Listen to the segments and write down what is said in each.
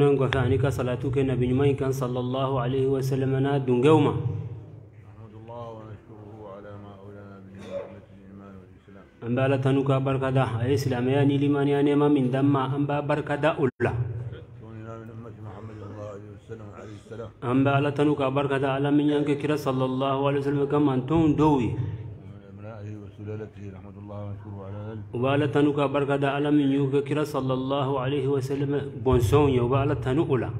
دنان غفانك صلاتك نبي ميكا صلى الله عليه وسلم دون قوما نحمد الله ونشكره على ما أولانا من رحمة الإيمان والإسلام. أنبا لتنوك بركة أي إسلام يعني لمن يعني ما من دم أنبا بركة أولا. أنبا لتنوك بركة على من ينكر صلى الله عليه وسلم كما أنتم دوي. وبالا تنوكا بركة دا علم يوكا كرا صلى الله عليه وسلم بونسون وبالا تنوكولا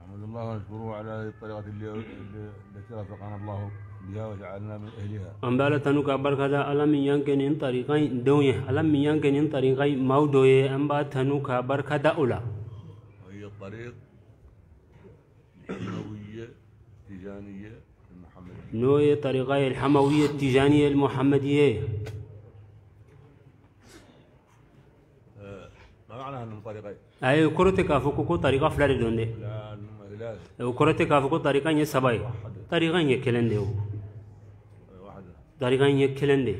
الحمد لله نشكره على هذه الطريقة التي رزقنا الله بها وجعلنا من أهلها. امبالا بالا تنوكا بركة دا علم يانكا نين طريقين دوية علم يانكا نين طريقين موضوية أم بالا تنوكا بركة دا أولا. وهي الطريق الحموية التجانية المحمدية نوية طريقة الحموية التجانية المحمدية أي كرتك أفوكو طريقة فلاد لا ثلاث وكرتك أفوكو طريقة يسباي طريقة يكلن دي واحدة. طريقة يكلن دي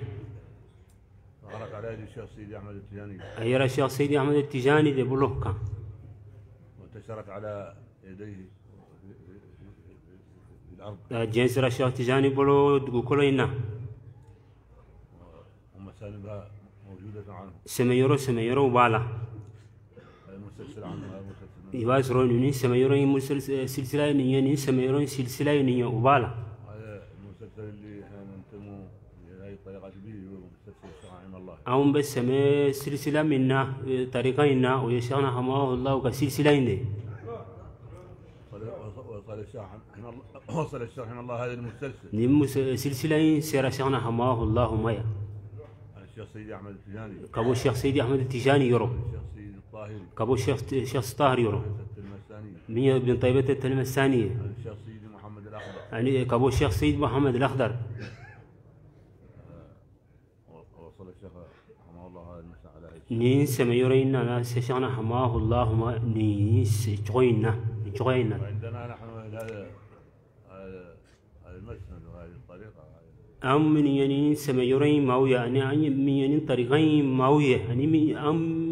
غرق على يد الشيخ سيدي أحمد التجاني. أي الشيخ سيدي أحمد التيجاني دي بلوه كان وانتشرت على يديه. في- الأرض. جنس الشيخ التيجاني بلو دقوكولو إنا. ومسالبها موجودة عنه. سميرو سميرو بالا المسلسل عنها المسلسل يباسرون ني سميرو مسلسل سلسلة ني سميرو سلسلة ني وبالا. هذا المسلسل اللي إحنا ننتمو لهذه الطريقة به هو مسلسل الشيخ رحمه الله. أم بس سمي سلسلة منا طريقة إنا ويشيخنا حماه الله كسلسلة إندي وصل وصل الشيخ رحمه الله وصل الشيخ رحمه الله هذا المسلسل. نم سلسلة حماه كابو الشيخ الشيخ الطاهري كابو الشيخ الشيخ طاهر يورو المساني من بن طيبة التلمة الثانية الشيخ سيدي محمد الأخضر. يعني كابو الشيخ سيد محمد الأخضر. وصل الشيخ رحمه الله هيك نين سميورين أنا شيخنا حماه الله ما نين سجوينا نجوينا وعندنا نحن هذا المسند وهذه الطريقة. أم من ينين سميورين ماوية يعني أني من ينين طريقين ماوية يعني من أم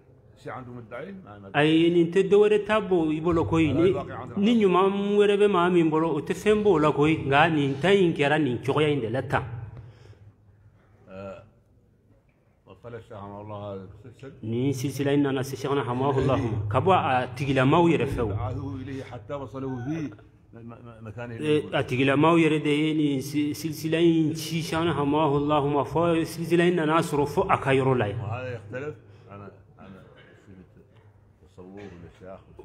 ما ما ما عندهم ما ما maa min bolo o tɛ fɛn b'o la koyi nka nin ta in kɛra nin cogoya in de la tan آه، وصل الشيخ رحمه الله هذا المسلسل nin silsila in nana se sɛgɛna hamahullahu ma ka bɔ a tigilamaw yɛrɛ fɛ o عاهوا إليه حتى وصلوا في م- م- مكانه Eh, a tigilamaw yɛrɛ de ye nin si- silsila in ci sɛgɛna hamahullahu ma fɔ silsila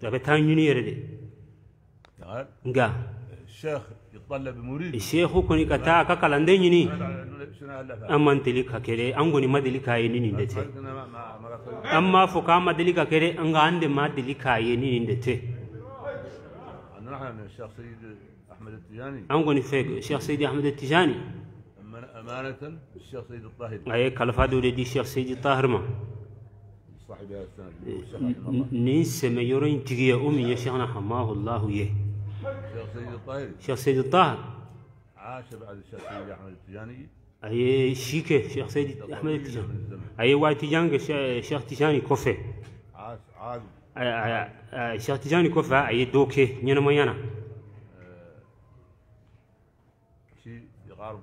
تبتان يني يردي نعم. نعم. الشيخ يطلع بمريد الشيخ هو كوني كتا ككل عندي يني أما أنت لي كاكيري أنغوني ما دلي كايني نيندتي أما فكام ما دلي كاكيري أنغ عندي ما دلي كايني نيندتي أنا نحن الشيخ سيد أحمد التجاني. أنغوني فيك الشيخ سيد أحمد التجاني. أمانة الشيخ سيد الطاهر. أي كلفة دولي دي الشيخ سيد الطاهر ما. Seydi tahir ma صاحب هذا السند اللي هو الشيخ رحمه الله ye الشيخ سيد الطاهري sheikh seydi tahir عاش بعد الشيخ سيد أحمد التجاني sheikh seydi ahmed tijani a ye waati jan kɛ Sheikh- sheikh tijani kɔfɛ عاش عاق a- a- a- sheikh tijani kɔfɛ a ye dɔ kɛ ɲɛnamaya na شيء يقارب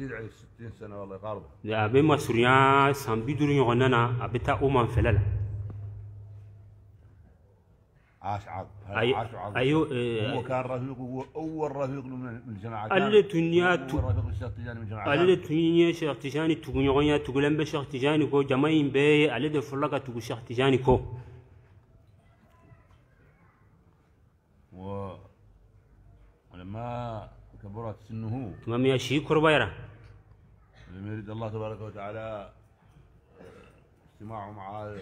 زيد عليه 60 سنة والله يقاربه. لا بين ما سوريا سان بيدور يغننا أبيتا أومان فلالا. عاش عاد. أي... عاش عاد. أيوه هو كان رفيق هو أول رفيق من الجماعه قال لي تنيا تو قال لي تنيا شيخ تجاني تو يغنيا تو لم شيخ تجاني كو جماين بي قال لي فلقه تو شيخ تجاني كو ولما كبرت سنه. هو تمام يا شيخ كربيره لما يريد الله تبارك وتعالى اجتماعه مع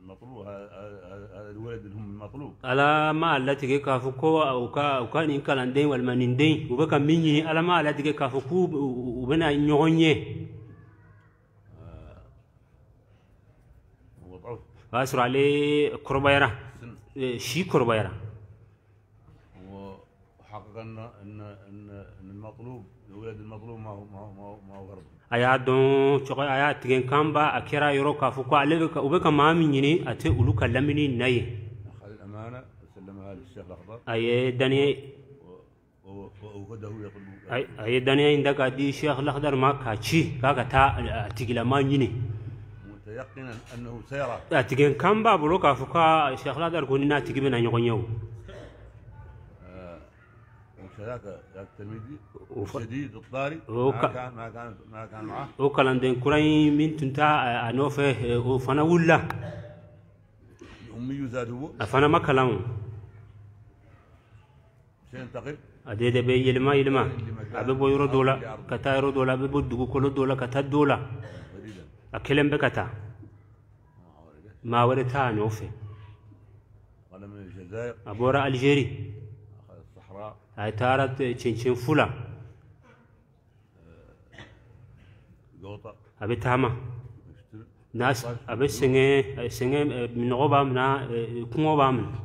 المطلوب هذا الولد اللي هم المطلوب. على ما التي كافوكو أو كان إن كان دين والمنين دين وبكا مني على ما التي كافوكو وبنا نيغوني آه، فاسر عليه كربيرا إيه، شي كربيرا وحقق ان ان إن المطلوب الولد المطلوب ما هو ما هو ما هو, ما غرب ko ale bɛ ka u bɛ ka maa min ɲini a tɛ olu ka lamini na ye اخذ الامانه وسلمها للشيخ الاخضر a ye daniya و- و- ووجده يطلب a a ye daniya in da k'a di Sheikh Lakhdar ma k'a ci k'a ka taa a tigilama ɲini متيقنا انه سيرى Lakhdar ko ni n'a tigi bɛna ɲɔgɔn ye o مش هذاك ذاك التلميذي الشديد الطاري ما كان ما كان ما كان tun t'a a- a nɔfɛ eh, o fana wulila امي زاد هو a fana ma kalan o سينتقل a de de bɛ yɛlɛma yɛlɛma a bɛ bɔ yɔrɔ dɔ la ka taa yɔrɔ dɔ la a bɛ bɔ dugukolo dɔ la ka taa dɔ la فريدا a kelen bɛ ka taa maa wɛrɛ t'a nɔfɛ قال من الجزائر a bɔra Algérie اخذ الصحراء a taara eh, cɛncɛn أبي تهما ناس أبي سنعة سنعة من غبا منا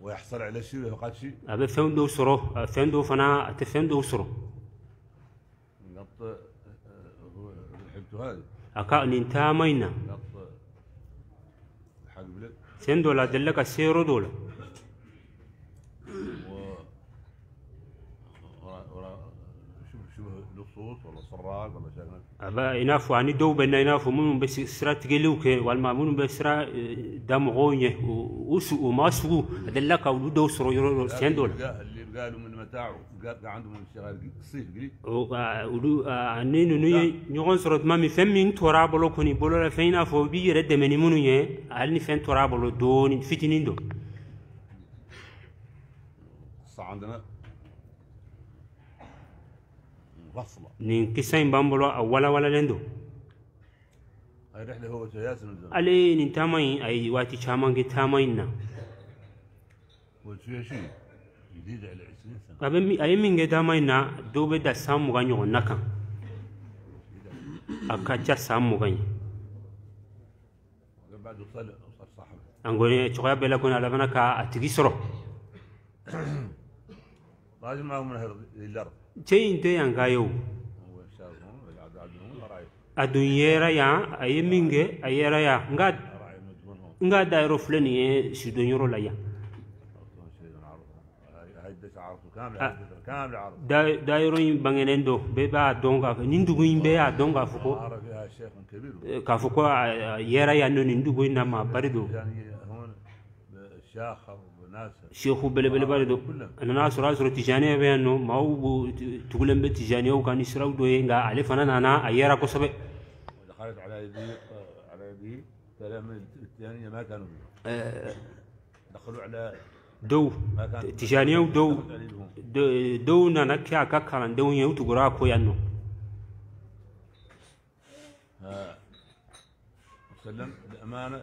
ويحصل على شيء ولا قاد شيء أبي فندو سرو فندو فنا تفندو سرو نط حبتو هذا أكا نينتا ماينا نط حق بلد فندو لا دلك سيرو دولا sira tigɛliw kɛ walima minnu bɛ sira eh, da mɔgɔw ɲɛ o- o su- o maa sugu a delila ka olu dɔw sɔrɔ yɔrɔ dɔ fɛn dɔ la اللي قالوا من متاعه قال عندهم اشتغال قصير قريب o a- olu a- ani ninnu ye ɲɔgɔn sɔrɔ tuma min fɛn min tora a bolo kɔni bolo la fɛn i n'a fɔ nin kisa in b'an bolo a walawalalen don ale nin taama in a ye waati caman kɛ taama in na a ye min kɛ taama in na dɔw bɛ da san mugan ɲɔgɔn na kan a ka ca san mugan ye an kɔni cogoya bɛɛ la kɔni ala fana k'a tigi sɔrɔ راجل ما هو من أهل الأرض cɛ in tɛ yan ka ye o هو شاب هون قاعد قاعد هون راعي a dun yera yan a ye min kɛ a yera yan n ka راعي مدفون هون n ka da yɔrɔ filɛ nin ye sidon yɔrɔ la yan أصلاً شيء نعرفه هاي هاي الدش عارفه كامل عارفه كامل عارفه da da yɔrɔ in bangenen don bɛɛ b'a dɔn k'a fɔ nin dugu in bɛɛ y'a dɔn k'a fɔ ko عارف فيها شيخ كبير eh, k'a fɔ ko a a yera yan nɔ nin dugu in na maa bari don شيخو بلا بلا بلا أنا ناس راس رو تجاني ما هو تقول انت تجاني أو يشرب دو ينغا إيه. عليه فانا أنا ايرا كوسبي دخلت على يدي على يدي. كلام الثانية ما كانوا آه. دخلوا على دو. تجاني دو. دو أنا كيا كان دو يو تغرا كو يانو. آه. سلم الامانه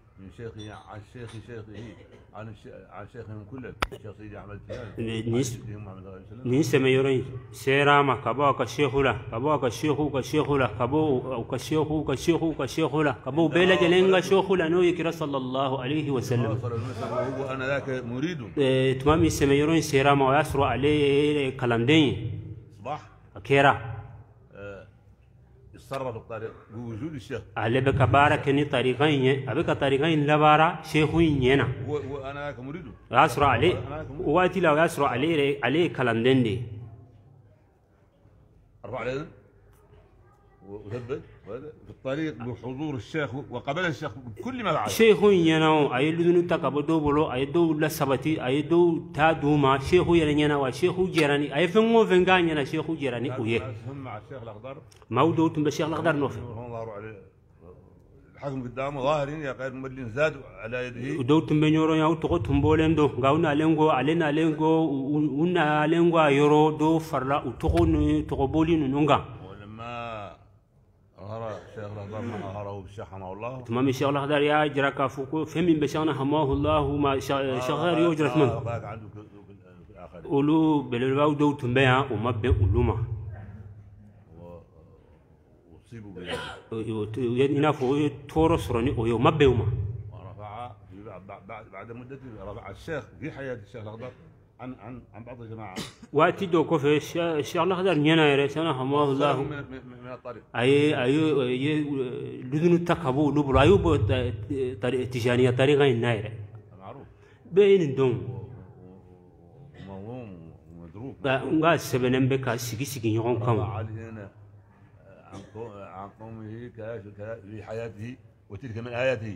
من شيخي عن شيخي شيخه عن عن شيخهم كلهم. شيخ سيدي أحمد فلان نيس نيس ميوري. سيراما كابو كشيخو لا كابو كشيخو كشيخو لا كابو كشيخو كشيخو كشيخو لا كابو بيلا جلينغا شيخو لا نويك صلى الله عليه وسلم. أنا ذاك مريد. تمام نيس ميوري. سيراما ويسرو عليه كلام دين. صباح كيرا. يتصرف الطريق بوجود الشيخ ale bɛ ka baara kɛ ni tariqa in ye a bɛ ka tariqa in labaara shehu in ɲɛ na هو هو أنا ذاك مريد o y'a sɔrɔ ale o waati la o y'a sɔrɔ ale yɛrɛ ale ye kalanden de ye ارفع وهبت في الطريق بحضور الشيخ وقبل الشيخ بكل ما بعد. شيخ ينا أي لدن تكبو دوبلو أي دو لا سبتي أي دو تا دوما شيخ ينا وشيخ جيراني أي فمو فنغا ينا شيخ جيراني اوي هم مع الشيخ الأخضر. ما ودوت بالشيخ الأخضر نوف. الله الحكم قدامه ظاهرين يا غير مدين زاد على يده. ودوت بنيورو يا وتقوت غاونا لينغو علينا لينغو ونا لينغو يرو دو فرلا وتقون تقبولين نونغا. ما الله tuma min sheikh lakhdar y'a jira k'a fɔ ko fɛn min bɛ sheikh na hamahulahu ma sheikh lakhdar y'o jira tuma min ذاك عنده في في الاخرين olu belebelebaw dɔw tun bɛ yan o ma bɛn olu ma و- واصيبوا بذلك O- o- i n'a fɔ o ye tɔɔrɔ sɔrɔ ni o ye o ma bɛn o ma ورفع بعد مدة رفع الشيخ في حياة الشيخ الاخضر عن عن عن بعض الجماعات وأتي دو كوفي الشغله هذا نينا يا ريت أنا هم والله من الطريق. اي اي اي لذن التكابو لبر اي طريق تجانية طريقة النايره معروف. بين دون. وقال سبن بك سيكي سيكي يغن كم علي هنا آه، عن قومه كذا في حياته وتلك من حياته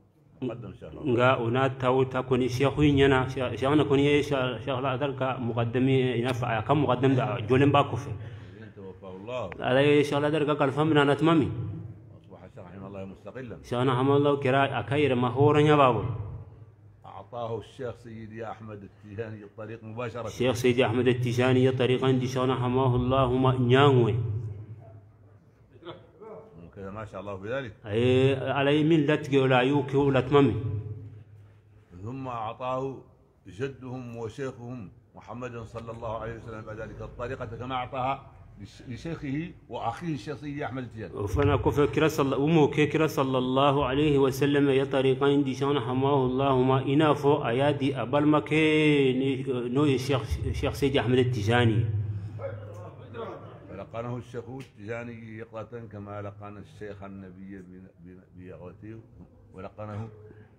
مقدم الشيخ nga o n'a ta o ta kɔni shehu yi ɲɛna Sheikh- sheikh na kɔni ye sheikh sheikh lakhdar ka muqaddami i n'a fɔ a ka muqaddam da a jɔlen b'a الله ala ye sheikh lakhdar ka kalifa minɛ a na الشيخ رحمه الله مستقلا hamahulahu kɛra a ka yɛrɛma hɔrɔnya b'a bolo اعطاه الشيخ سيدي احمد التيهاني الطريق seydi ahmed tijani ya tariqa di sheikh na hamahulahu ma ɲaŋwe وكذا إذا ما شاء الله بذلك. أي على يمين لا ولا يوكي ولا تممي ثم أعطاه جدهم وشيخهم محمد صلى الله عليه وسلم بعد ذلك الطريقة كما أعطاها لشيخه وأخيه الشخصي أحمد الجياد وفنا كفر صلى الله امه كيكرا صلى الله عليه وسلم يا طريقين دي شان حماه الله ما أيادي ابل ما نو الشيخ الشيخ سيدي أحمد التجاني. لقنه الشيخ التجاني يقرة كما لقن الشيخ النبي بيغوته ولقنه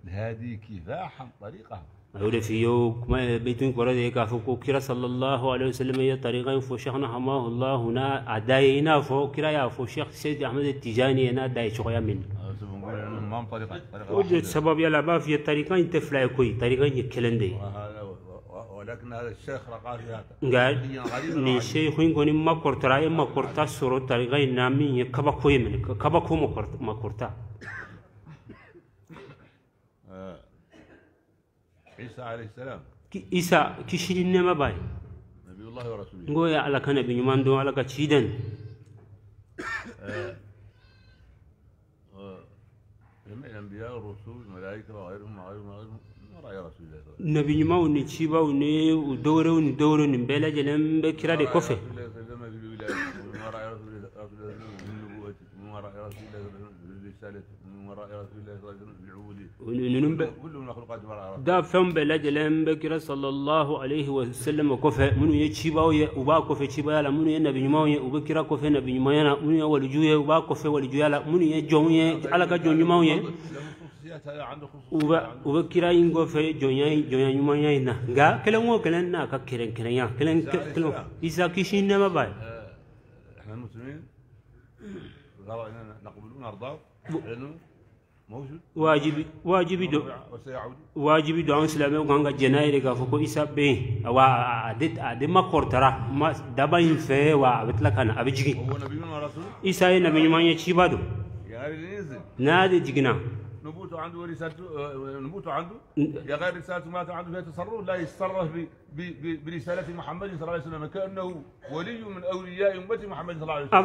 الهادي كفاحا طريقه. أولي في يوك ما بيتون كورد يكافوكو كرا صلى الله عليه وسلم يا طريقا فو شيخ نحمه الله هنا عدائينا فو كرا يا فو شيخ سيد أحمد التجاني هنا داي شغيا من. أولي سبب يلعبا في طريقا انتفلا يكوي طريقا يكلن دي ولكن هذا الشيخ رقاه قال ني شيخ يقول ما كرت راي ما كرت سورة طريقة نامي كبا كوي من كبا كوي ما كرت ما كرت آه. عيسى عليه السلام. عيسى كشيل نما باي. نبي الله ورسوله. نقول وغيرهم آه. آه. وغيرهم dɔwɛrɛw ni dɔwɛrɛw nin bɛɛ lajɛlen bɛ kira de ما رأي kɔfɛ رسول الله صلى الله عليه وسلم u bɛ kira kɔfɛ nabi ɲumanya la minnu ye waliju ye u b'a kɔfɛ walijuya la minnu ye jɔnw ye ala ka jɔn ɲumanw ye له خصوصيات هذا عنده u bɛ خصوصيات u bɛ kira in kɔfɛ jɔnya jɔnya ɲumanya in na nka kelen o kelen n'a ka kɛrɛnkɛrɛnya kelen kelen isa kisi ni nɛɛma b'a ye آه، wajibi wajibi do وسيعود wajibi do an silame ko anga jenayre ga fo ko isa be wa ade ade makortara ma daba yin fe wa abitla kana abijigi وهو نبي ورسول isa ye nabi nyuma ye اللي ينزل na de jigina نبوته عنده ورسالته آه، نبوته عنده؟ يا غير رسالته ما عنده فيها تصرف لا يتصرف برسالة محمد صلى الله عليه وسلم كأنه ولي من أولياء أمة محمد صلى الله عليه وسلم.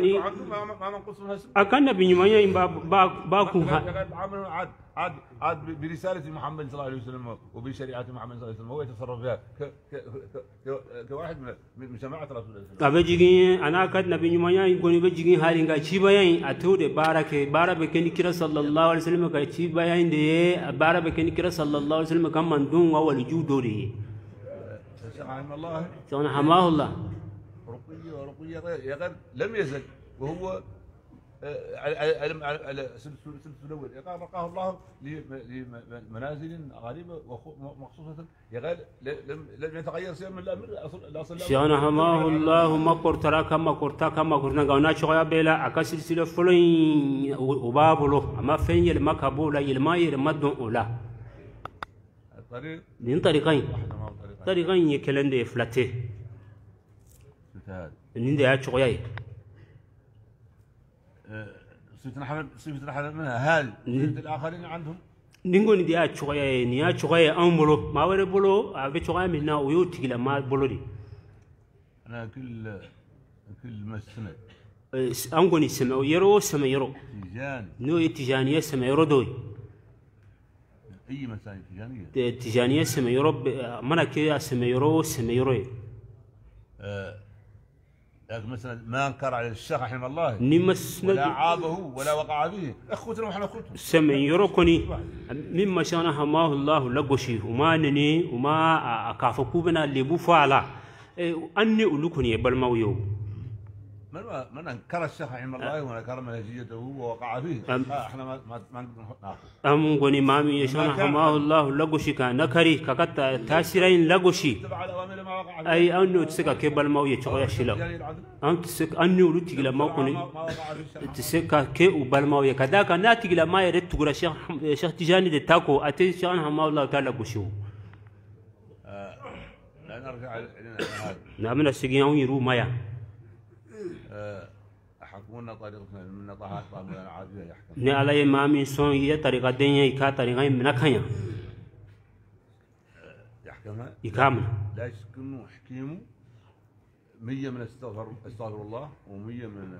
ni عنده ما ما- ما منقص منها اسم akan nabi nyuma yayi ba ba ba ku يا غير عمل عاد. عاد عاد برسالة محمد صلى الله عليه وسلم وبشريعة محمد صلى الله عليه وسلم هو يتصرف فيها كواحد من من جماعة رسول الله صلى الله عليه وسلم. أبي أنا كاد نبي نمايا يكون أبي جيني هارين غا تشي بايا اتو دي بارك بارك كرا صلى الله عليه وسلم غا تشي بايا دي بارك كرا صلى الله عليه وسلم كم من دون اول جودوري. سبحان الله سبحان الله رقي ورقي طيب. يا غير لم يزل وهو على على على السلسله الأول رقاه الله لمنازل غريبه ومخصوصه يا غير لم لم يتغير شيء من الامر الاصل الاصل شيانا هما الله ما قرتلا كما قرتا كما قرنا غنا شغيا بلا اكا سلسله فلين وباب له اما فين يل ما كبولا يل ما ير مد اولى الطريق من طريقين طريقين كلندي فلاتي نندي اچ غياي منها هذه صفة الآخرين عندهم ningo ni da ya choya ye ni ya choya ye an bolo ma were bolo a be choya min na o yo tigila ma bolo di أنا كل كل ما Eh, an seme yero seme yero تيجاني no ye tijaniya seme yero do أي tijaniya yero be- mana ke ya seme yero seme yero ye آه، لكن مثلا ما أنكر على الشيخ رحمه الله. نمس ولا عابه ولا وقع به أخوتنا وحنا اخوتنا سمع يروكني مما شانها ما الله لقشي وما نني وما اكافكو اللي بفعله أني الوكني بالموت من من أنكر الشيخ حيم الله أه. ومن كرم نتيجته ووقع فيه. أم. آه، إحنا ما ما ما ناخذ. أم غني امام يشان حماه الله لغوشي كان نكري ككت تاشرين لغوشي أي ان تسك كبل ما يتشو يشلو أم تسك ان يولد تيلا ما كوني تسك ك وبل ما يكداك ناتي لما يرد تغرا الشيخ الشيخ تجاني دي تاكو. أتي شان حماه الله تعالى لغوشي آه، لا نرجع لنا هذا نعمل السجن يروي مايا ne ala ye maa min sɔn i ye tariga den ye i ka tariga in minɛ ka ɲa i ka minɛ مية من استغفر استغفر الله ومية من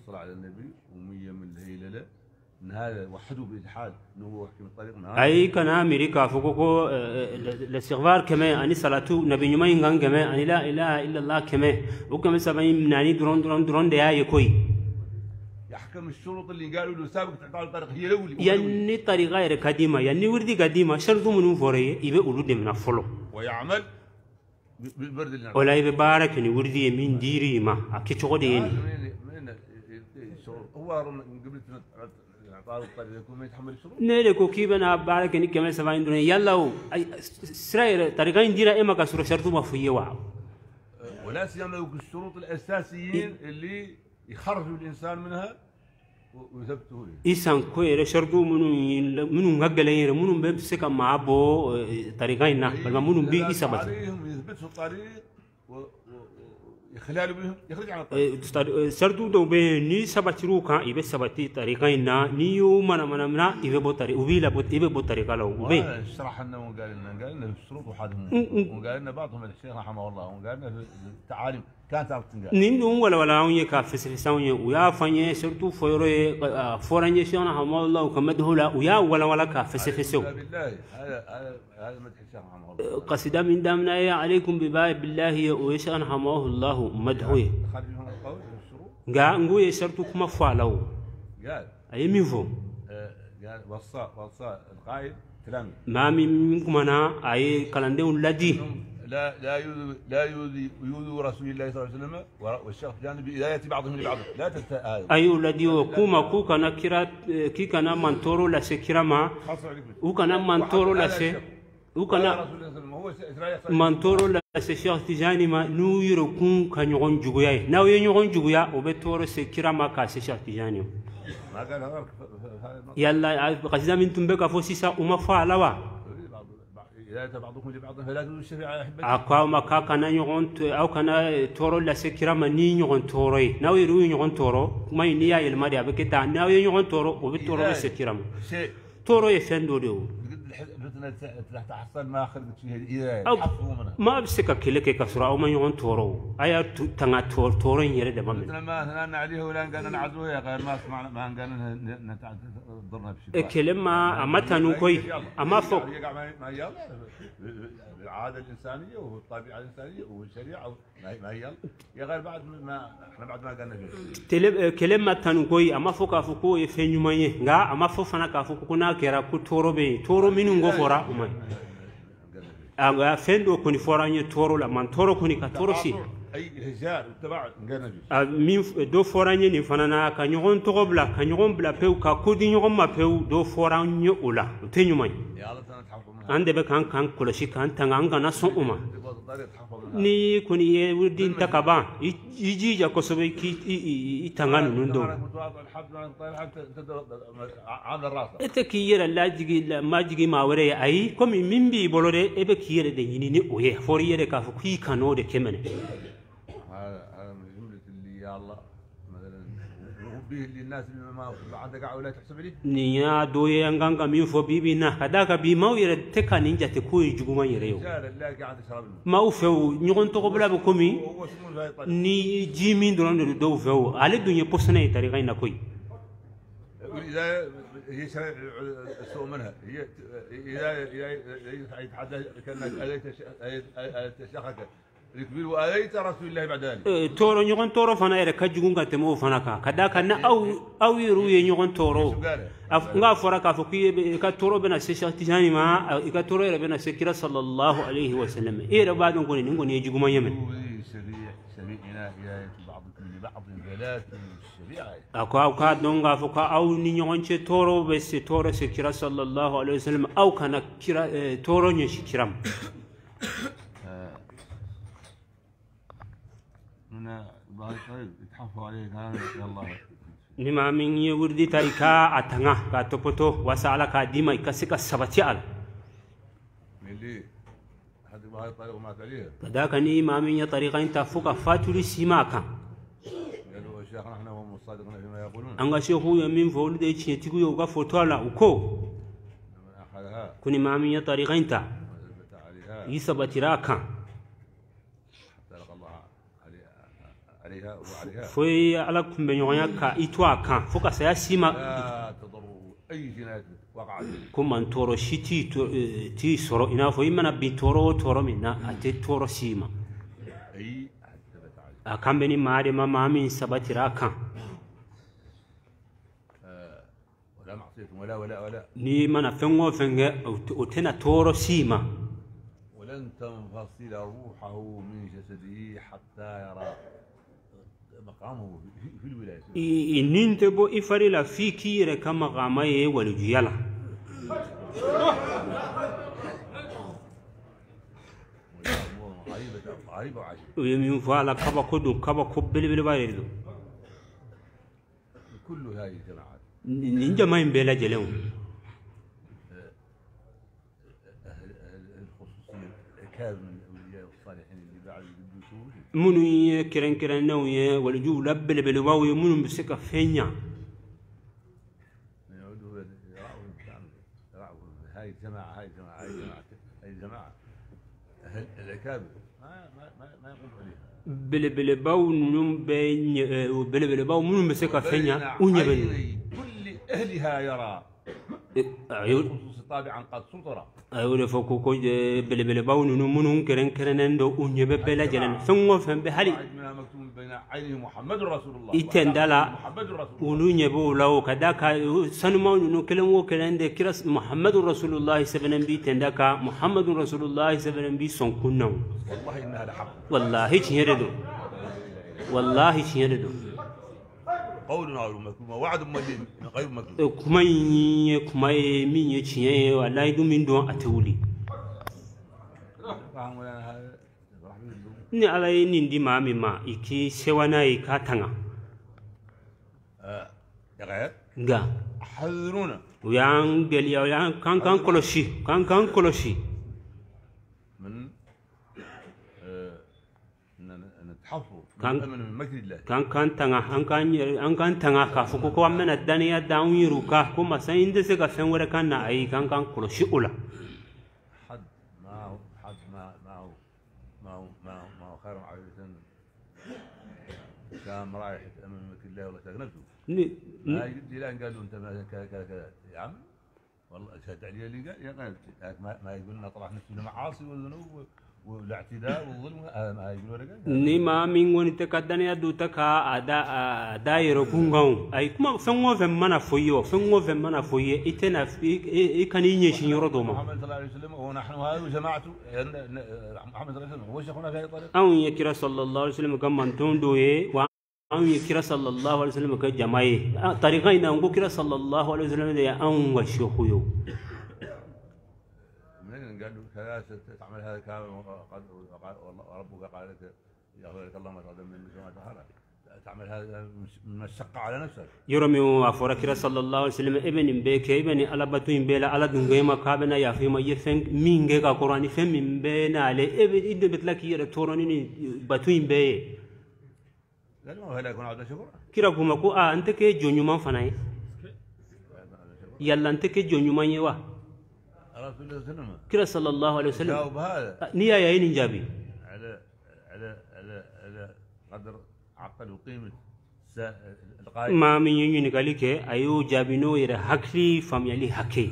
الصلاة على النبي ومية من الهيلة إن هذا وحده بإلحاد إنه هو حكم الطريق من أي كان أمريكا فوكوكو آه، الاستغفار كما أني صلاة نبي نمين كما أني لا إله إلا الله كما وكما سبعين من أني درون درون درون دي آية كوي احكم الشروط اللي قالوا له سابق تعطى الطريق هي الاولى يعني طريق غير قديمة يعني وردي قديمة شرط من فوري يبي اولو من فلو ويعمل بالبرد اللي ولا يبي بارك يعني وردي من ديري ما أكيد شغل يعني. هو من قبل نعم يكون كيف أنا بارك يعني اني كمان سبع عندنا يلا إسرائيل طريقه ندير إما كسر شرط ما في واو. ولا سيما الشروط الأساسيين اللي يخرجوا الإنسان منها و- ويثبته له i san ko yɛrɛ saridu minnu ye- minnu ka gɛlɛn yɛrɛ minnu bɛ se ka maa bɔ eh, tarika in na walima minnu bɛ i sabati عليهم يثبتوا الطريق و- و- ويخلال بهم يخرج عن الطريق Eh, tar- eh, saridu dɔw bɛ yen ni sabatiriw kan i bɛ sabati tarika in na n'i y'o manamana mina i bɛ bɔ tari u b'i labɔ i bɛ bɔ tarika la o bɛ yen وهذا شرح لنا وقال لنا قال لنا في الشروط وحدهم وقال لنا بعضهم الشيخ رحمه الله وقال لنا في التعاليم nin dun walawala anw ye ka fɛsɛfɛsɛnw ye u y'a fɔ an ye surtout fɔ yɔrɔ ye a fɔra n ye sɛgɛna hamadu ka mɛdiho la u y'a walawala ka fɛsɛfɛsɛw بالله. مدح الشيخ رحمه الله. قصيدة من دامنا يا عليكم بباب بالله ويشأن حماه الله مدحوه. خرج منهم القول في الشروط غا نغو يشرتو كما فالو قال. أي ميفو آه، قال وصى وصى ما من اي لا لا يؤذي لا يؤذي يؤذي رسول الله صلى الله عليه وسلم والشيخ جانب بإذاية بعضهم لبعض لا تتآذوا. أي لدي وكما كو كنا كيرا كي كنا مانتورو لا سكيرا ما. خاصة عليك أو كنا مانتورو لا سي. أو قال كنا رسول الله صلى الله عليه وسلم هو هو اسرائيل man toro la se cheikh tijani ma nu yiro kun ka ɲɔgɔn ما قال اذا اتى بعضكم لبعض فلا تدوا الشفيعه يا احبتي a ko aw ma k'a kana ɲɔgɔn t- aw kana tɔɔrɔ lase kira ma ni ɲɔgɔn tɔɔrɔ ye n'aw yɛrɛ ye ɲɔgɔn tɔɔrɔ kuma in n'i y'a yɛlɛma de a bɛ kɛ tan n'aw ye ɲɔgɔn tɔɔrɔ o bɛ tɔɔrɔ lase kira ma شيء ye o الفتنه تحصل ما خرجت فيها أو sɔrɔ aw ma ɲɔgɔn tɔɔrɔ o a y'a tu- tanga tɔɔrɔ tɔɔrɔ in yɛrɛ dama minɛ الفتنه ما ثنانا عليها ولا قالنا نعدوها يا غير ما سمعنا ما قالنا ضرنا E, a ma fɔ هي قاعد ما- يلا بالعاده الانسانيه والطبيعه الانسانيه والشريعه ما يلا يا غير بعد ما إحنا بعد ما قالنا فيه eh, kɛlɛ ma tanu koyi a ma fɔ k'a fɔ k'o ye fɛn ɲuman ye nka a ma fɔ fana k'a fɔ ko n'a kɛra ko tɔɔrɔ bɛ yen tɔɔrɔ minnu ko min dɔ fɔra ye nin fana na ka ɲɔgɔn tɔgɔ bila ka ɲɔgɔn bila pewu ka kodi ɲɔgɔn ma pewu do fɔra ye o la o tɛ ɲuman ye an de bɛ k'an k'an kɔlɔsi k'an tanga an kana sɔn o ma ni kɔni ye wuruden ta ka ban i jija kosɛbɛ k'i tanga ninnu dɔw e tɛ k'i yɛrɛ lajigi majigi maa wɛrɛ ye ayi komi min b'i bolo dɛ e bɛ k'i yɛrɛ de ɲini ni o ye fɔr'i yɛrɛ k'a fɔ k'i kan'o de kɛ mɛnɛ الناس اللي ما ما قاعدة ولا تحسب لي اللي قاعد يشرب الماء. maaw fɛ o ɲɔgɔn tɔgɔbila bɛ komi وهو اسمه في هاي الطريقة ni ji min dɔrɔn de don dɔw fɛ o ale dun ye pɔsɔnɛ ye tarika in na koyi اذا هي شرع السوء منها هي اذا يتحدى كانك اليت اليت شيخك ركبيل وأليت رسول الله بعد ذلك؟ إيه، تورو نيغون تورو فانا إيرا كجوغون كتمو فانا كا. كدا كان أو أو يروي نيغون تورو. نغا فورا كا فوكي كا تورو بنا سيشا تيجاني ما. كا تورو إيرا بنا سكرة صلى الله عليه وسلم. إيرا بعد نقول نيغون يجوغو ما يمن. أكو أو كادون غافوكا أو نيونشي تورو بس تورو سكرة صلى الله عليه وسلم. أو كان كرا إيه، تورو نيشي كرام ye wuridi ta i ka a tanga k'a tɔpɔtɔ wasa ala k'a d'i ma i ka sabati a la من اللي هذه بهاي الطريقة ومات عليها ka d'a kan ni maa min ye tariqa in ta fo ka fatuli sima a kan قالوا شيخنا إحنا هم الصادقون في على كم بنيونيا كا إتوا كان فوكا سيا سيما. كم من تورو شتي تي سورو إنا فوي منا بتورو تورو منا. أتي تورو سيما. أكان آه، بني ماري ما مامي سباتي راكان آه، ولا معصية ولا ولا ولا. ني منا فنغو فنغ أتنا تورو سيما. ولن تنفصل روحه من جسده حتى يرى. مقامه في- في الولايه ye walijuya la غريبه غريبه وعجيبه o ye min fɔ a la kabako don kabako belebeleba yɛrɛ don كل هذه الجماعات Nin nin jama in bɛɛ lajɛlen o أهل أهل الخصوصية الأكابر من الأولياء والصالحين اللي بعد يدوسون minnu ye kɛrɛnkɛrɛnnenw ye walijuw la belebelebaw ye minnu bɛ se ka fɛn ɲa يعودوا يراعوا الإنسان يراعوا هاي الجماعة هاي الجماعة هاي الجماعة هاي الجماعة أهل الأكابر ما ما ما, يقوم عليها belebelebaw ninnu bɛ ɲɛ eh, belebelebaw minnu bɛ se ka fɛn ɲa u بين ɲɛ bɛ nin عيني كل أهلها يرى Eh, خصوص طابعا قد سطر eh, ɲɛ bɛ bɛɛ lajɛlen na fɛn o fɛn bɛ hali واحد منها مكتوب بين عينه محمد رسول الله tɛnda la محمد رسول الله ɲɛ b'o la o ka da ka sanumaw ninnu kelen o kelen de kira muhammadu rasulullahi sɛbɛnnen bi tɛnda ka muhammadu rasulullahi sɛbɛnnen bi sɔn kun na o. والله إنها qawlun ma'ruf wa wa'dun madin ghayr makdud kuma yin kuma min ya ciye wa wallahi dumin don a tawli ni ala yi nin di ma mi ma iki sewana yi ka tanga. Eh, Nga. Hazruna. Yan geliya yan kan kan koloshi kan kan koloshi. Kan kan tanga an kan yɛrɛ an kan tanga k'a fɔ ko ko an bɛna daniya da an yɛrɛw kan ko masa in tɛ se ka fɛn wɛrɛ kan na ayi kan kan kɔlɔsi o la حد ما حد ما ما ما ما ما خير عادة كان رايح امام مكر الله ولا ni ما يجي الان قالوا أنت ما كذا كذا كذا يا عم والله شهد علي اللي قال ما, ما يقول لنا طرح نفسه المعاصي والذنوب والاعتداء والظلم ما يقول ولا قال ni maa min kɔni tɛ ka daniya do ta ka a da a da yɛrɛ kun kan o ayi kuma fɛn o fɛn mana fɔ i ye o fɛn o fɛn mana fɔ i ye i tɛna i- i i kana i ɲɛsin yɔrɔ dɔ ma محمد صلى الله عليه وسلم ونحن هذا وجماعته محمد صلى الله عليه وسلم هو شيخنا في هذه الطريقة anw ye kira sallallahu alaihi wasallam ka manton dɔ ye wa kira sallallahu alaihi wasallam ka jama ye Ah, tarika in na n ko kira sallallahu alaihi wasallam de ye anw ka shehu ye o من ثلاثة تعمل هذا كامل وقد وربك قال لك يغفر لك الله ما تقدم من ما تهرى تعمل هذا مما شق على نفسك. يرمي وفرك صلى الله عليه وسلم. إبن بك إبن على بطن بلا على دنغيما كابنا يا فيما يفن مين غير قراني فهم من بين على ابن ابن بتلك يرتورني بطن بي لا ما هلا يكون عبد شكر كيراكم اكو آه، انت كي جونيوما فناي يلا انت كي جونيوما يوا رسول الله صلى الله عليه وسلم جاوب هذا a ye nin jaabi على على على على قدر عقل وقيمة القائد hakili faamuyali hakɛ ye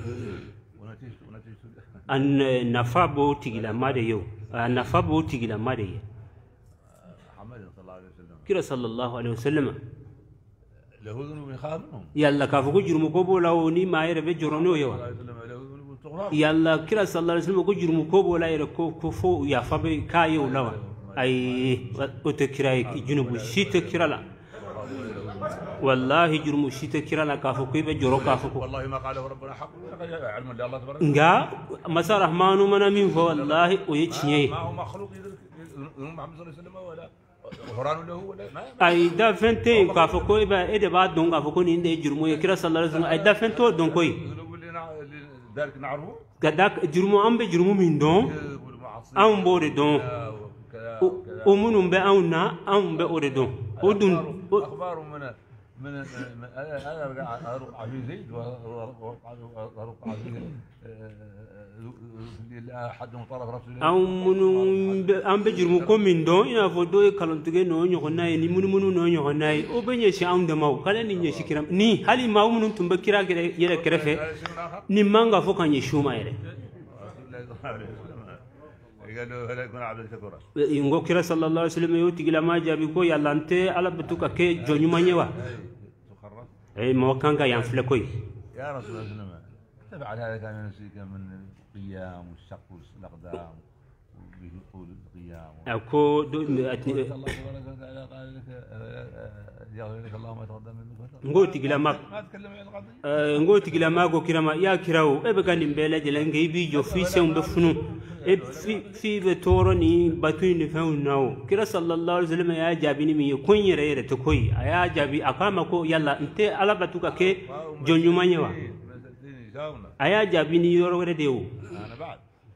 ونتيجته ونتيجته a n- nafa b'o tigilama de ye o a nafa b'o tigilama de ye محمد صلى الله عليه وسلم ye صلى الله عليه وسلم له ذنوب تغفر yalla kira sallallahu alaihi wasallam ko jurumu ko b'o la fo k'a ye o la wa ayi o tɛ kira ye junubu si tɛ kira la wallahi jurumu si tɛ kira la k'a fɔ ko i bɛ jɔrɔ k'a fɔ ko والله ما قاله ربنا حق علم الله تبارك min fɔ wallahi o ye tiɲɛ ye ما هو مخلوق محمد صلى الله عليه وسلم ولا ولا ayi da yen k'a fɔ ko e b'a e de b'a dɔn k'a fɔ ko nin de ye jurumu ye kira sallallahu alaihi wasallam ayi da fɛn t'o dɔn koyi الذنوب اللي نع- اللي ذلك نعرفه ka da jurumu an bɛ jurumu min dɔn كذب والمعاصي anw b'o de dɔn وكذا o وكذا o minnu bɛ anw na anw bɛ o de dɔn o dun أخبار- o- أخبار من من من- أنا على زيد واروق على an bɛ jurumu ko min dɔn i n'a fɔ dɔw ye kalontigɛ n'o ɲɔgɔn na ye ni munumunu n'o ɲɔgɔn na ye o bɛ ɲɛsin anw de ma o k'ale ni ɲɛsin kira ni hali maa minnu tun bɛ kira yɛrɛ kɛrɛfɛ nin man ka fɔ ka ɲɛsin u ma yɛrɛ n ko kira sallallahu alaihi wasallam y'o tigilama jaabi ko yalla n tɛ ala bɛ to ka kɛ jɔn ɲuman ye wa mɔgɔ kan ka yan filɛ koyi القيام والشق والأقدام وبه يقول القيام أو كو نقول تقلا ما آه، نقول تقلا ما قو كرا ما يا كرا هو إيه بقاني بلال جلنا جيبي جو في سهم بفنو. إيه في في بتورني بتوني نفهم ناو. كرا صلى الله عليه وسلم يا جابيني مي كوني رأي رتو كوي يا جابي أقام أكو يلا إنت على بتوكا كي جونيو مانيوا. A y'a jaabi wa ni yɔrɔ wɛrɛ de ye o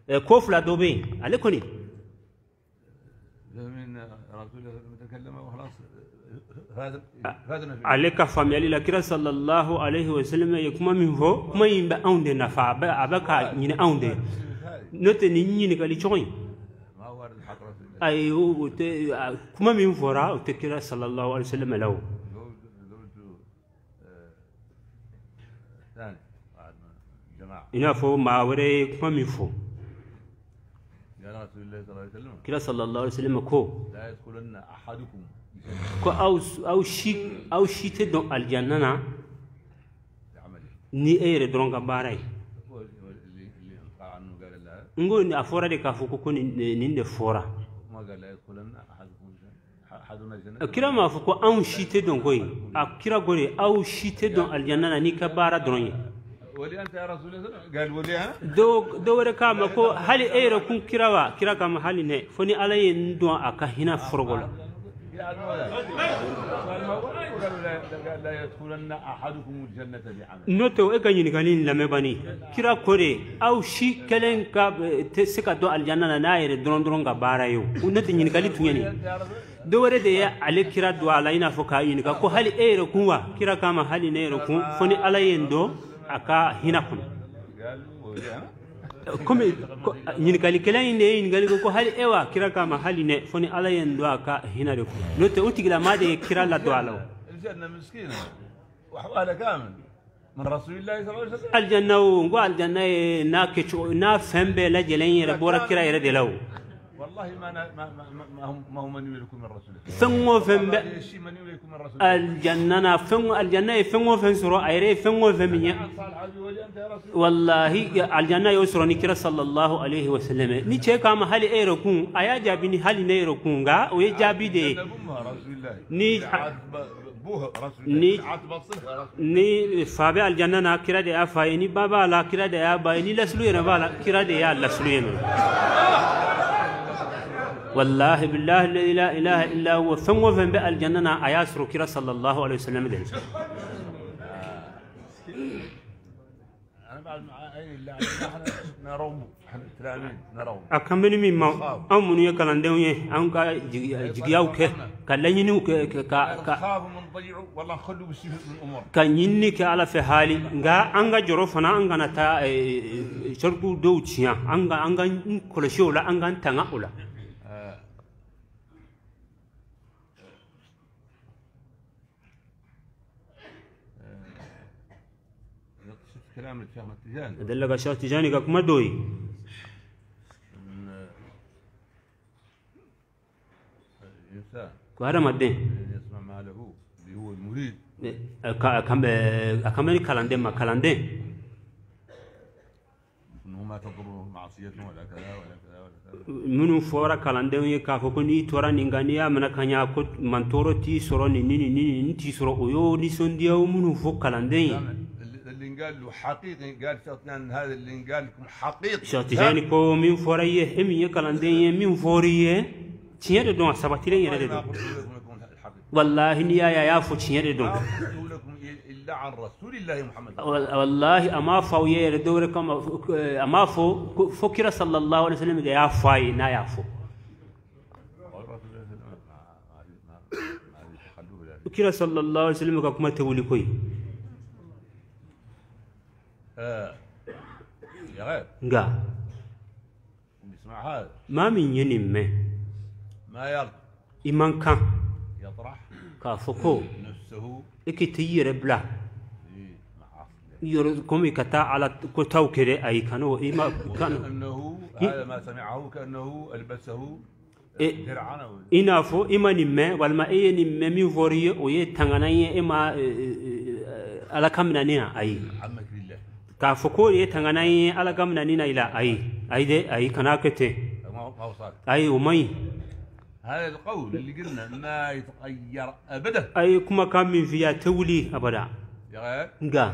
Eh, ko fila dɔ bɛ yen ale kɔni ale ka faamuyali la kira sallallahu alaihi wasallam ye kuma min fɔ kuma in bɛ anw de nafa a bɛ a bɛ ka ɲini anw de n'o tɛ nin ɲininkali cogo in ayi o tɛ kuma min fɔra o tɛ kira sallallahu alaihi wasallam la o زوج زوج آه، ثاني بعد ما جماعة i n'a fɔ maa wɛrɛ ye kuma min fɔ kira sallallahu alaihi wasallam ko ko aw aw si aw si tɛ dɔn alijanna na ni e yɛrɛ dɔrɔn ka baara ye n ko a fɔra de k'a fɔ ko ko nin de fɔra kira m'a fɔ ko anw si tɛ dɔn koyi a kira ko de aw si tɛ dɔn alijanna na n'i ka baara dɔrɔn ye ولي انت يا رسول الله قال ولي أنا do do wore kama ko hali eyro kun kirawa kira kama hali ne foni ala ye ndo aka hina forgola يا المولى السؤال الأول قالوا لا قال لا يدخلن احدكم الجنه بعمل noto e ka ɲininkali lamɛn bani kira kore aw si kelen ka eh, tɛ se ka don aljanna na n'a yɛrɛ dɔrɔn dɔrɔn ka baara ye o n'o tɛ ɲininkali tun ye nin يا رسول dɔ wɛrɛ de ye ale kira don a la i n'a fɔ k'a ɲininka ko hali e yɛrɛ kun wa kira kama hali ne yɛrɛ kun fo ni ala ye n dɔn a ka hinɛ kɔnɔ قال ولي أنا komi ko- ɲininkali kelen in de ye ɲininkali kɛ ko hali e wa kira kama hali ne fo ni ala ye n dɔn a ka hinɛ de kun n'o tɛ o tigilama de ye kira ladon a la o الجنه مسكينه واحوالها كامل من رسول الله صلى الله عليه وسلم aljanna o n ko aljanna ye n'a kɛcogo n'a fɛn bɛɛ lajɛlen والله ما أنا ما ما هم ما هم من يملكون من رسول الله ثم فم الشيء من يملكون من رسول الله الجنة أنا ثم الجنة ثم فم سرو عيره ثم فم يا والله الجنة يسرى نكرا صلى الله عليه وسلم. نيجي كام هل أي ركون أي جابني هل نير ركون غا؟ ويا جابي ده نيج ني فابع الجنة ناكرة ديا فايني بابا لا كرة ديا بايني لسلوين بابا لا كرة ديا لسلوين illa huwa fɛn o fɛn bɛ aljanna na a y'a sɔrɔ kira sallallahu alaihi wa sallam de ye. أنا بعد مع عيني الله نروم إحنا تلاميذ نروم minnu ye kalandenw ye an ka jigi- jigiyaw kɛ ka laɲiniw kɛ kɛ- ka ka خافوا من ضيعوا والله خلوا بالسيف من الأمور ka ɲinini kɛ ala fɛ hali nka an ka jɔrɔ fana an kana taa sariku dɔw tiɲɛ an ka an ka n kɔlɔsi o la an ka n tanga o la آه. آه. شفت كلام الشيخ التجاني dalla ka shah tijani ka kuma dɔ ye ان الانسان ko hadamaden الذي يسمع ما له اللي هو المريد eh, a ka- a kan bɛ a kan bɛ ni kalanden ma kalanden انه ما تضره معصيته ولا كذا ولا كذا ولا كذا minnu fɔra kalandenw ye k'a fɔ ko n'i tora nin kan n'i y'a minɛ ka ɲa ko mantɔɔrɔ t'i sɔrɔ nin ni nin ni nin قال له حقيقي قال في اثنان هذا اللي ينقال لكم حقيقي. شاتيجاني كو من فوري همي كلاندي من فوري تشي هذا دون سباتي لين هذا دون والله ني يا يا فو تشي هذا دون إلا عن رسول الله محمد. والله أما فو يا دوركم أما فو فكر صلى الله عليه وسلم يا فاي نا يا فو. كيرا صلى الله عليه وسلم كما تقول كوي. يا غير nka اللي يسمع هذا maa min ye nin mɛn ما يرد i man kan يطرح k'a fɔ ko نفسه i k'i t'i yɛrɛ bila في معاصي i yɔrɔ komi ka taa ala ko taw kɛ dɛ ayi kan'o i ma kan كانه هذا ما سمعه كانه البسه إيه. درعا أو i n'a fɔ i ma nin mɛn walima e ye nin mɛn min fɔr'i ye o ye tangana ye e ma eh, eh, ala ka minɛni na ayi عمك لله k'a fɔ k'o de ye tangana ye ala ka minɛni na i la ayi ayi dɛ ayi kana kɛ ten ما هو ما هو صالح ayi o man ɲi هذا القول اللي قلنا ما يتغير ابدا ayi kumakan min f'i ye a tɛ wuli abada يا غير nka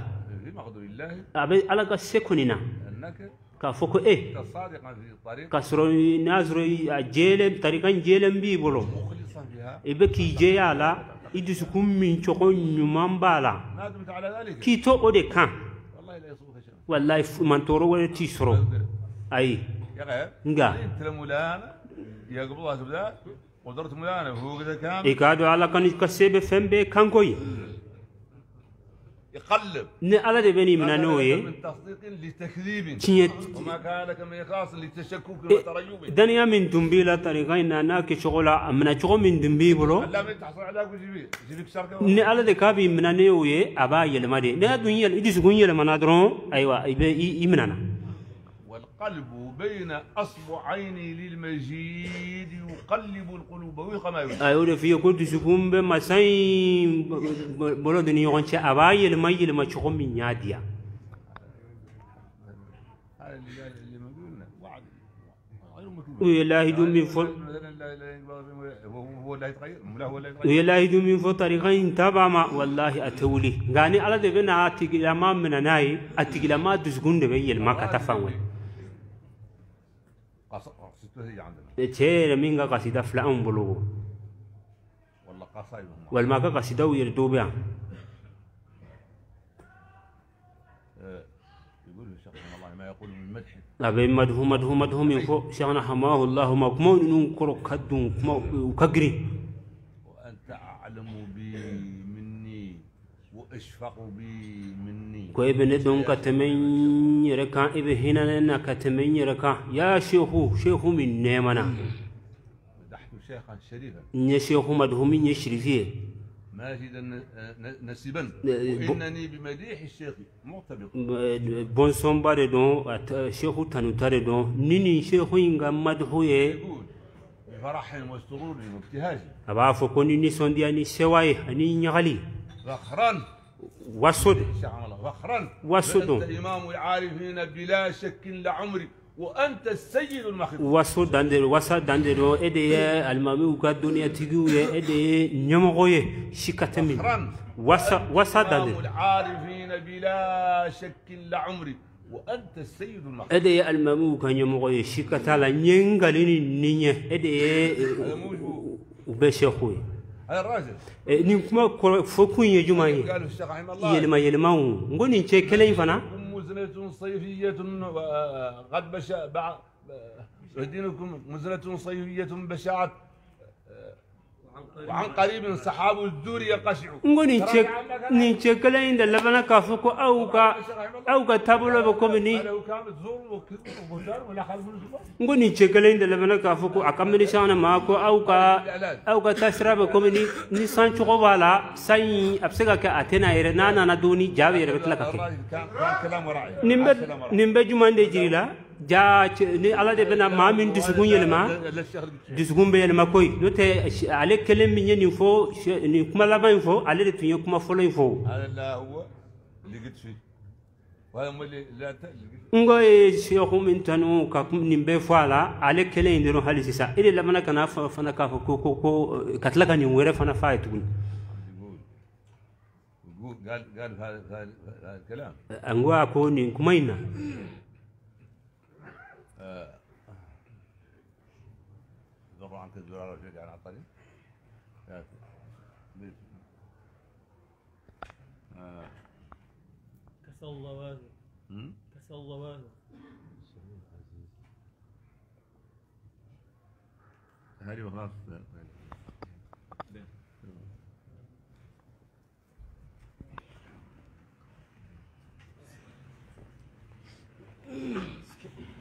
في مقدور الله a bɛ ala ka se kɔni na انك k'a fɔ ko e كنت صادقا في الطريق k'a sɔrɔ n'a sɔrɔ i- a jɛlen tarikan jɛlen b'i bolo مخلصا فيها i bɛ k'i jɛya a la i dusukun min cogo ɲuman b'a la ما دمت على ذلك k'i to o de ayi يا غير nka أنت لمولانا يقبضها تبدا قدرة مولانا وهو كذا i كامل k'a dɔn ala ka ni ka se bɛ fɛn bɛɛ kan koyi يقلب. ن هذا بني من نوعه تصديق لتكذيب. وما كان كم يخاص لتشكك إيه، وتريب. دنيا من دمبيلا طريقين أنا شغل من شغل من دمبيبلو لا من تحصل على كل شيء جيبك شركة. ن هذا كابي من نوي أبا يلمدي لا دنيا ادي سغنيه لما نادرون ايوا اي منانا والقلب بين اصبعين للمجيد يقلب القلوب ويخا ما في كنت سكون بما سين بلد نيون تشا اباي المي لما تشوم من ياديا ويلاه دوم من فوق طريقا تابع ما والله اتولي غاني على دبنا اتي لما من ناي اتي لما دزغون دبي المكه تفهم تير مين قا قصيدة فلان بلو. والما قا قصيدة ويردوبيا. لا بين مدهو مدهو مدهو من شيخنا حماه الله مكمون نون كرو كدون كجري اشفقوا بي مني. كو ابن آدم يركا ابن هنا لنا كتمن يركا. يا شيخو شيخو من نيمانا دحتو شيخا شريفا. ني شيخو مدهومي ني شريفي. ماجدا نسيبا. وإنني بمديح الشيخ مرتبط بون سومباري دون شيخو تانو نيني شيخو ينغا مدهوي بفرح وسرور وابتهاج أبا فكوني نسون دياني سواي أني نغلي وسد. فخرا وسد. الامام العالي هنا بلا شك لعمري. وأنت السيد المخلوق وسد عند وسد عند إدي المامي وكا الدنيا تيجو يا إدي نيمغوي شيكاتمي وسد وسد العارفين بلا شك لعمري. وأنت السيد المخلوق إدي المامي وكا نيمغوي شيكاتا لا نينغاليني نينيه إدي وبشخوي e هذا الراجل Eh, nin kuma kɔrɔ- fɔ kun ye juman ye قال الشيخ رحمه الله n ko nin cɛ kelen in fana مزنة صيفية آه، قد بشا بع دينكم مزنة صيفية بشعت آه، وعن قريب سحاب الدوري قشع نقول نشك نشك لا عند لبنا كفوك أو كا أو كا تابولا بكمني نقول نشك لا عند لبنا كفوك أكمل شأن ماكو أو كا أو كا تسرى بكمني نسان شو قبالة سين أبسيك كا أتينا إيرنا أنا دوني جاوي ربك لك كلام ورائي. نمبر نمبر جمان كلام راعي nin bɛ كلام راعي. nin bɛ juman de jiri la ja cɛ- ni ala de bɛna maa min dusukun yɛlɛma لا- لا الشيخ اللي- dusukun bɛ yɛlɛma koyi n'o tɛ ale kelen min ye nin fɔ sɛ- nin kuma laban in fɔ ale de tun ye kuma fɔlɔ in fɔ هذا لا هو اللي قلت فيه وهذا هو اللي لا ت- اللي قلت n ko ye seku min tanu ka kum- nin bɛɛ fɔ a la ale kelen in dɔrɔn hali sisan e de labɛnna ka na fɔ fana k'a fɔ ko ko ko eh, ka tila ka nin wɛrɛ fana f'a ye tuguni يقول يقول قال قال في هذا في هذا- في هذا الكلام n ko a ko nin kuma in na ذر عنك الزرار وشجع عن الطريق يا أخي. بيت. آه. الله هم؟ كسر الله هذه خلاص قال ko أين الشيخ رحمه الله ka so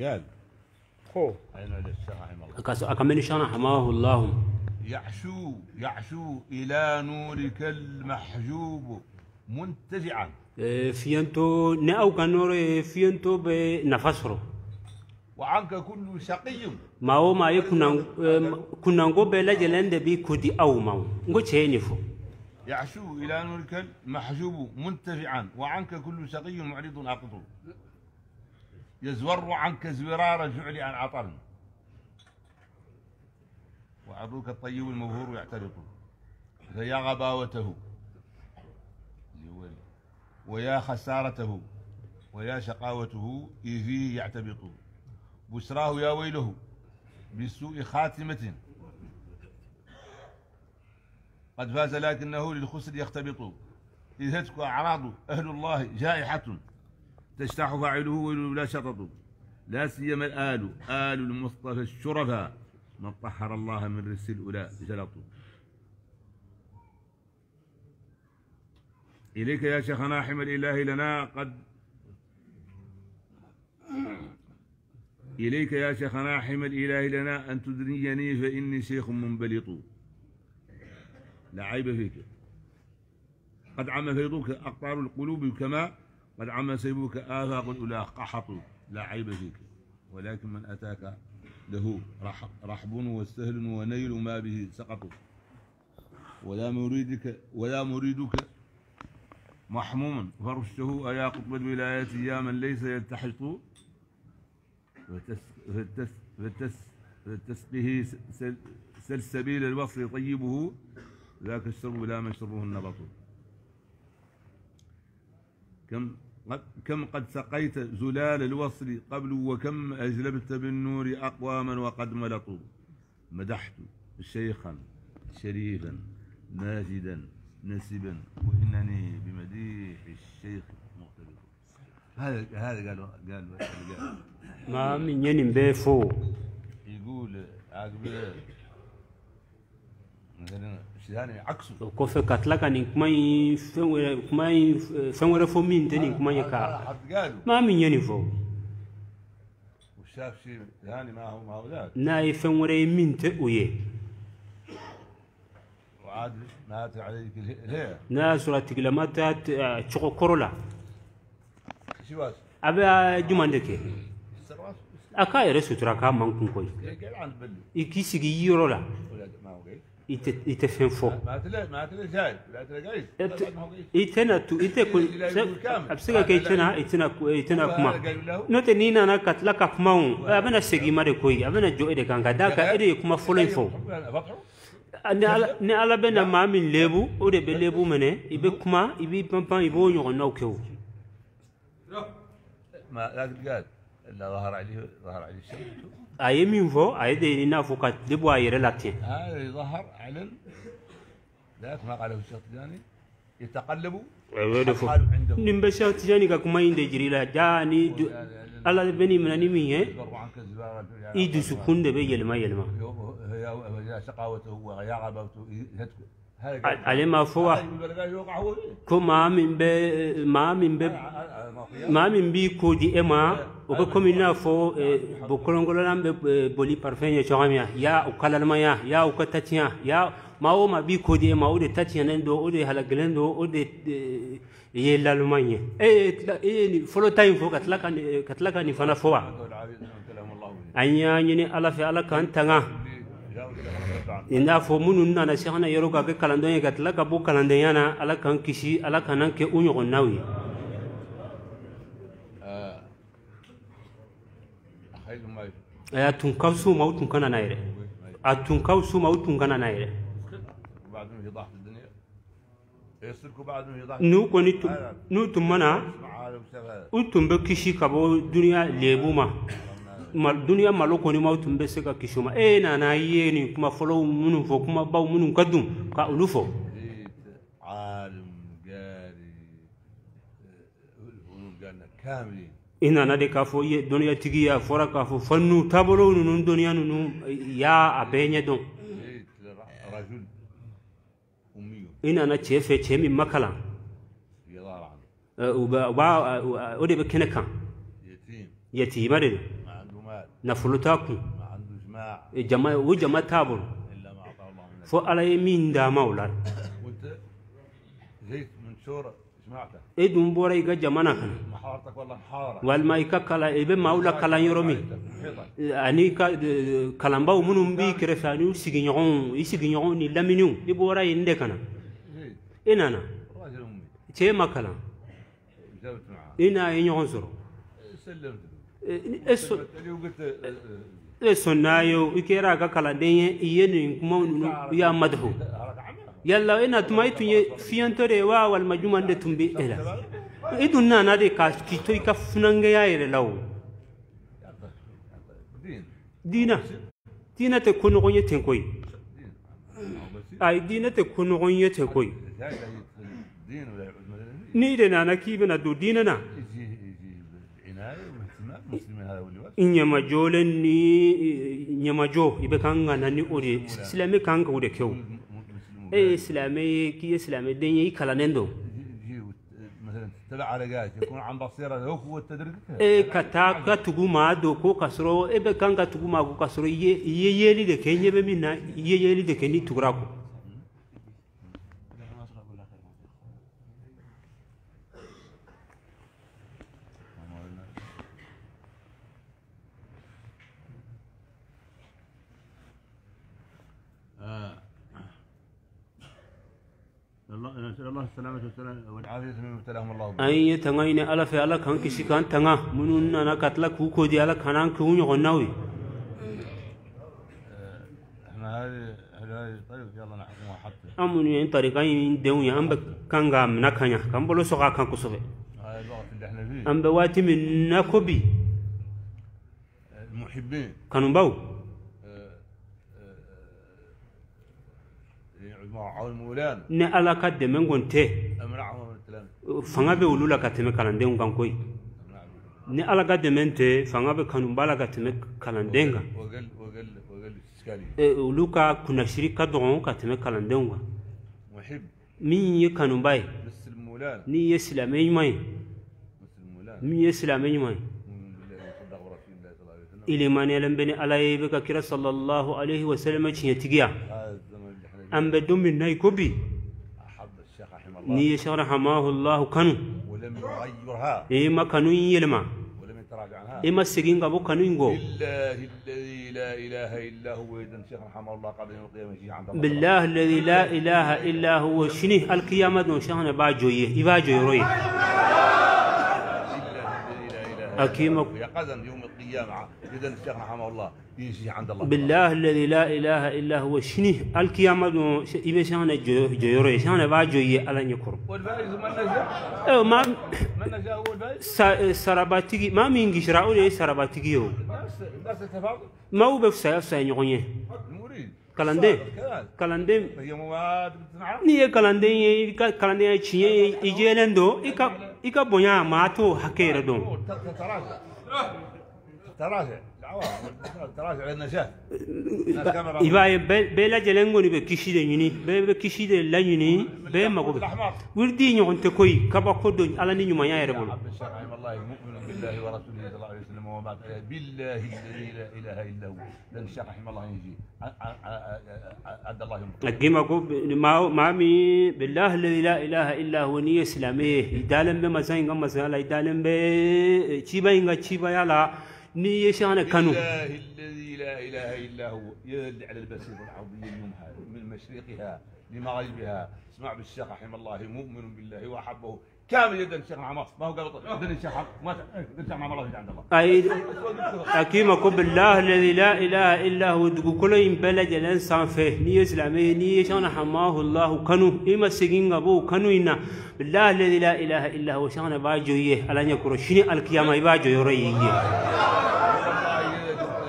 قال. خو أين اكمني شانا حماه الله. يعشو يعشو إلى نورك المحجوب منتزعا. إيه، فينتو نأو كانور فينتو بنفسرو وعنك كل شقي. ما هو ما يكون كنا نقول بلا جلند بكودي أو ما هو نقول يعشو إلى نورك المحجوب منتزعا. وعنك كل شقي معرض ناقض يزور عنك زرار جعل عن عطر وعضوك الطيب المبهور يعترض فيا غباوته. ويا خسارته. ويا شقاوته. إذ فيه يعتبط. بشراه يا ويله. بسوء خاتمة. قد فاز لكنه للخسر يختبط. إذ هتك أعراض أهل الله جائحة. تجتاح فاعله ويل لا شطط. لا سيما الآل آل المصطفى الشرفاء. من طهر الله من رس الأولى جلط إليك يا شيخنا حمى الإله لنا قد إليك يا شيخنا حم الإله لنا أن تدريني فإني شيخ منبلط. لا عيب فيك. قد عم فيضك أقطار القلوب كما قد عم سيبك آفاق الأولى قحط لا عيب فيك ولكن من أتاك له رح رحب وسهل ونيل ما به سقط. ولا مريدك ولا مريدك محموما فرشته أيا قطب الولايات يا من ليس يلتحط فتس فتس فتس فتسقه سل سلسبيل الوصل طيبه ذاك الشرب لا من شربه النبط. كم كم قد سقيت زلال الوصل قبل وكم أجلبت بالنور أقواما وقد ملطوا مدحت شيخا شريفا ماجدا نسبا وإنني بمديح الشيخ مختلف. هذا هذا قال قال قال. ma min ye nin bɛɛ fo يقول عقب يعني kɔfɛ ka tila ka nin kuma in fɛn wɛrɛ kuma in eh, fɛn wɛrɛ fɔ min tɛ nin kuma ye ka حد قالوا ma min ye nin fɔ n'a ye fɛn wɛrɛ ye min tɛ o ye n'a y'a sɔrɔ a tigilama ta eh, cogo kɔrɔ la a bɛ juman de kɛ a k'a yɛrɛ sutura k'a man kun koyi i k'i sigi yɔrɔ la يتفهمفو فوق. ما ظهر عليه ظهر عليه الشيء أي مين فو أي دي ان فوك دي هذا يظهر على ذاك ما قاله الشيخ تجاني. يتقلب أيوة، نمبشات جاني كما يندي جريلا جاني الله بني من اني مين إي سكون دي بيجل ما يلما يا علي ما فوا كما من ما من maa min b'i kodi e ma o ko komi i n'a fɔ e, bokolongololan bɛ e, boli parfɛn ye cogo min na ya o kalalimaya ya o ka tatiya ya. Maa o e maa b'i kodi e ma o de tatiyɛnen don o de halagɛlen don o de ye laluman ye e ye nin fɔlɔ ta in fɔ ka tila ka tila ka nin fana fɔ wa? An y'a ɲini ala fɛ ala k'an tanga. I n'a fɔ minnu nana sehana yɔrɔ ka kɛ kalandon ye ka tila ka bɔ kalandenya na ala k'an kisi ala kana kɛ u ɲɔgɔnnaw ye. yɛrɛ وبعد ما يضاع في الدنيا يصيركم بعد ما يضاع n'u kɔni tun n'u tun mana مع هذا وشغال u tun bɛ kisi ka bɔ duniya lebu ma ma duniya malo kɔni ma u tun bɛ se ka kisi o ma e nana ye nin kuma fɔlɔw minnu fɔ kumabaw minnu ka dun ka olu fɔ جيت عالم قاري الفنون قالنا كاملين i nana de k'a fɔ i ye dɔnniyatigi ye a fɔra k'a fɔ fannu taabolo ninnu dɔnniya ninnu y'a a bɛɛ ɲɛdɔn i nana cɛ fɛ cɛ min ma kalan. U b'a o de bɛ kɛnɛ kan. Yatima de don. Nafolo t'a kun. E jama o jama t'a bolo. Fo ala ye min d'a ma o la. E dun bɔra i ka jamana kana walima i ka kalan i bɛ maaw la kalan yɔrɔ min ani ka kalanbaaw minnu b'i kɛrɛfɛ ani sigiɲɔgɔnw i sigiɲɔgɔnw ni laminiw i bɔra yen de ka na i nana cɛ ma kalan i n'a ye ɲɔgɔn sɔrɔ e sɔnna ye i kɛra a ka kalanden ye i ye nin kuma ninnu i y'a madahu yala e na tuma i tun ye fiyɛntɔ de ye wa walima juman de tun bɛ e la idunna nade ka kitoi ka funange ya ire law dina dina te kuno gonye ten koi ai dina te kuno gonye ten koi ni de nana kibina du dina na inyama jolen ni inyama jo ibe kanga nani ori silame kanga ode kew e silame ki silame denye ikala nendo تبع رجاج يكون عن بصيرة إيه كتا كتبو ما دو إيه كان كتبو ما كسرو يي يي يلي دكيني بمينا يي يلي دكيني تغرقو أي تغني على في على كان كشي كان تنا من أنا كاتلا كوكو دي على كان عن كون يغنى وي إحنا هذه طيب يلا نحكم حتى أمون يعني طريقة يعني دون يا أم كان قام نكانيا. كان بلو سقى كان كسبة أم بواتي من نكبي المحبين. كانوا باو. Ni ala ka dɛmɛ kɔni tɛ fanga bɛ olu la ka tɛmɛ kalandenw kan koyi ni ala ka dɛmɛ tɛ fanga bɛ kanuba la ka tɛmɛ kalanden kan E, olu ka kunnasiri ka dɔgɔn ka tɛmɛ kalandenw kan min ye kanuba ye n'i ye silamɛ ɲuman ye min ye silamɛ ɲuman ye ilimaniyalen bɛ ni ala ye i bɛ ka kira sallallahu alaihi wasallam tiɲɛtigiya bɛ don min na i ko bi أحب الشيخ رحمه الله. kanu ولم يغيرها. ma kanu in yɛlɛma ولم يتراجع عنها. segin ka bɔ kanu in kɔ بالله الذي لا إله إلا هو اذا الشيخ رحمه الله قبل يوم القيامة يجي عند الله. بالله الذي لا إله إلا هو شنه القيامة دون شهنا باجوية إباجوية روي. أكيم يا قدم يوم القيامة. اذا الشيخ رحمه الله. يجي عند الله بالله الذي لا إله إلا هو. شنه القيامة دون إبا شهنا جوية روي شهنا باجوية على نيكور والفائز من نجا؟ أو ما من نجا هو الفائز؟ سراباتيجي ما مين جشراو لي سراباتيجي يو. ما هو بفسا يفسا هي مواد بتصنع ni ye kalanden ye i ka kalanden ye tiɲɛ ye i jɛlen don i ka i ka bonya maa t'o hakɛ yɛrɛ dɔn تراجع تراجع تراجع للنجاة i b'a ye bɛɛ bɛɛ lajɛlen kɔni bɛ kisi de ɲini bɛɛ bɛ kisi de laɲini bɛɛ mago bɛ wiridi ɲɔgɔn tɛ koyi kabako don ala ni ɲumanya yɛrɛ bolo عبد الشيخ رحمه الله مؤمن بالله ورسوله صلى الله عليه وسلم وما بعد بالله الذي لا اله الا هو لأن الشيخ رحمه الله يجي عد الله يوم a gima ko maa maa min billahi alladhi la ilaha illa huwa ni ye silamɛ ye i dalen bɛ masa in ka masaya la i dalen bɛ ciba in ka cibaya la ye sɛgɛnɛ kanu بالله الذي لا إله إلا هو. يدل على البسيط العربيه يومها من مشرقها لمغربها. اسمع بالشيخ رحمه الله مؤمن بالله وأحبه. كامل يدن الشيخ عمار ما هو قال طيب. يدن الشيخ معمر ما إيه، الله عند الله. اي اكيم اكب الله الذي لا إله إلا هو. كل بلد الانسان فيه. ني اسلامي ني شان حماه الله كنو. إما سجين أبو كنو ان بالله الذي لا إله إلا هو. شان باجوية. ألا يكر شني القيامة يباجو يري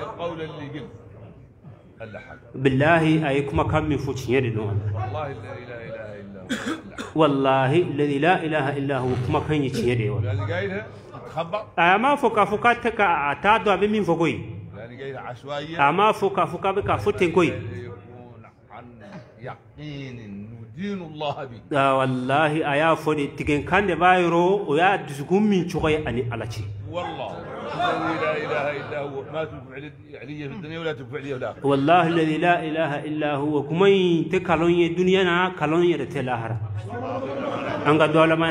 القول اللي قلت بالله أيكم كم فوتين والله لا إله إلا هو. والله الذي لا إله إلا هو ما كان يجي ولا أما فوكا فوكا تكا أتادو أبي مين فوكوي أما فوكا فوكا بك فوتينكوي عن يقين ندين الله بي آه، والله آيا فودي تكن كان بايرو ويا دزغومين تشوي أني علاشي والله. والله الذي لا إله إلا هو. كمي تكالون الدنيا دنيانا كالون يا رتي الاخره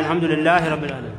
الحمد لله رب العالمين.